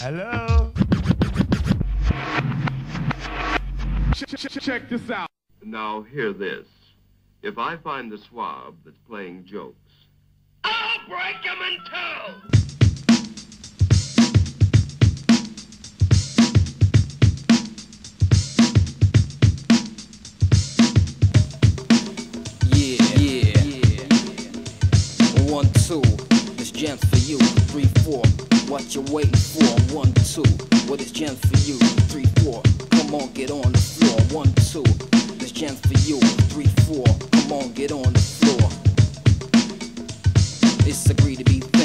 Hello? Check this out. Now, hear this. If I find the swab that's playing jokes, I'll break him in two! Yeah, yeah, yeah. One, two, this jam's for you. Three, four, what you waiting for? One, two, what is jam for you? Three, four, come on, get on the floor. One, two, this jam's for you. Three, four, come on, get on the floor. It's a greedy be.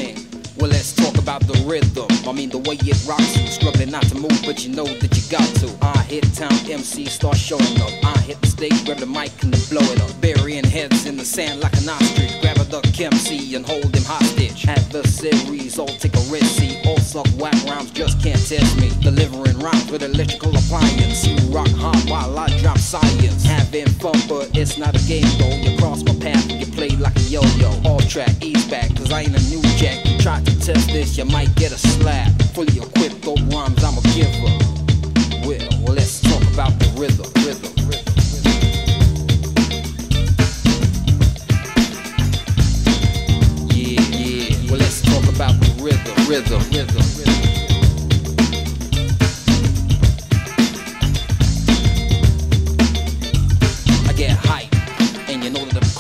Well, let's talk about the rhythm. I mean, the way it rocks you. Struggling not to move, but you know that you got to. I hit town MC, start showing up. I hit the stage, grab the mic and then blow it up. Burying heads in the sand like an ostrich. Grab a duck MC and hold him hostage. Adversaries all take a risk. See, all suck whack rhymes, just can't test me. Delivering rhymes with electrical appliance. You rock hard while I drop science. Having fun, but it's not a game though. You cross my path test this, you might get a slap. Fully equipped, dope rhymes, I'm a giver. Well, well, let's talk about the rhythm, rhythm, rhythm. Yeah, yeah. Well, let's talk about the rhythm, rhythm, rhythm, rhythm.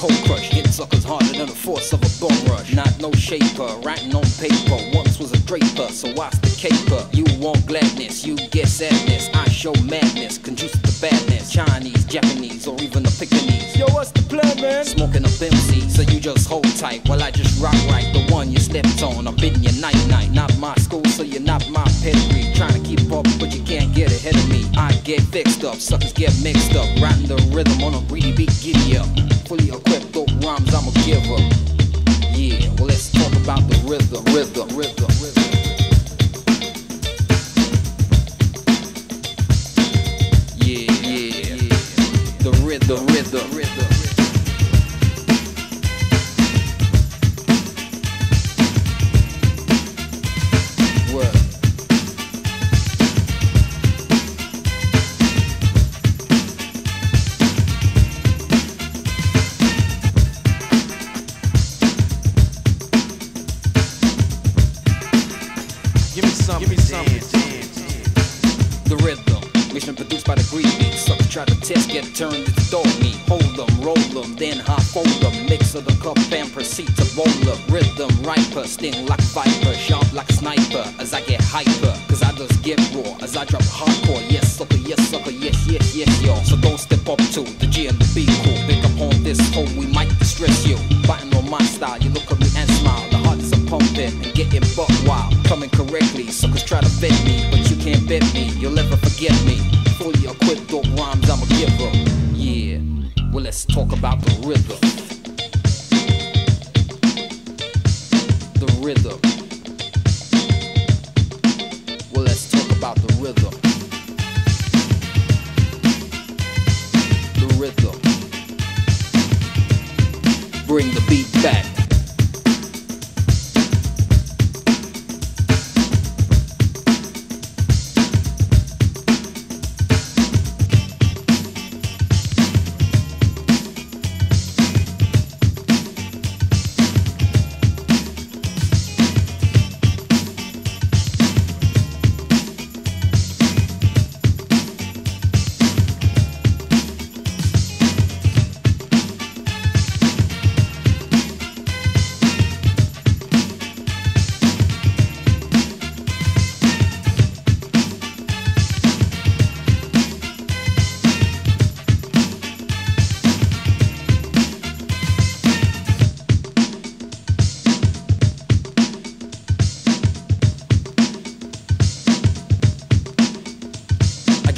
Cold crush. Hit suckers harder than the force of a bum rush. Not no shaper, writing on paper. Once was a draper, so watch the caper. You want gladness, you get sadness. I show madness, conduce to badness. Chinese, Japanese, or even the Pekingese. Yo, what's the plan, man? Smoking up MC, so you just hold tight while I just rock right. The one you slept on, I'm bidding you night night. Not my school, so you're not my pedigree. Trying to keep up, but you can't get ahead of me. I get fixed up, suckers get mixed up. Riding the rhythm on a greedy beat, giddy up. Fully equipped, dope rhymes, I'm a giver. Yeah, well, let's talk about the rhythm, rhythm, rhythm, rhythm. Yeah, yeah, the rhythm, rhythm, Mission by the greed beat. Sucker try to test, get turned into dog meat. Hold them, roll them, then hot fold them. Mix of the cup and proceed to roll up. Rhythm riper, sting like viper, sharp like a sniper. As I get hyper, cause I just get raw. As I drop hardcore, yes sucker, yes sucker, yes, yes, yes, yo. So don't step up to the G and the B cool. Pick up on this hole, we might distress you. Biting on my style, you look at me and smile. The heart is a pumping and getting buck wild. Coming correctly, suckers try to vet me, giver. Yeah, well let's talk about the rhythm. The rhythm. Well let's talk about the rhythm. The rhythm. Bring the beat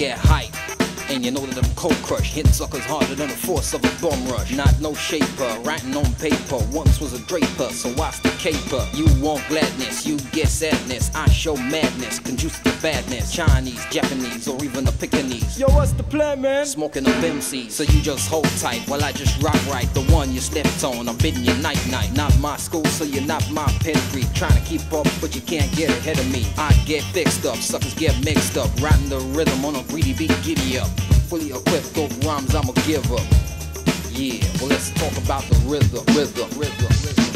get hype, And you know that I'm cold crush, hit suckers harder than the force of a bum rush. Not no shaper, writing on paper. Once was a draper, so watch the caper. You want gladness, you get sadness. I show madness, conduce to badness. Chinese, Japanese, or even the Pekingese. Yo, what's the plan, man? Smoking up MCs, so you just hold tight while I just rock right. The one you stepped on, I'm bidding you night night. Not my school, so you're not my pedigree. Trying to keep up, but you can't get ahead of me. I get fixed up, suckers get mixed up. Riding the rhythm on a greedy beat, giddy up. Fully equipped, dope rhymes, I'ma give up. Yeah, well let's talk about the rhythm, rhythm, rhythm, rhythm.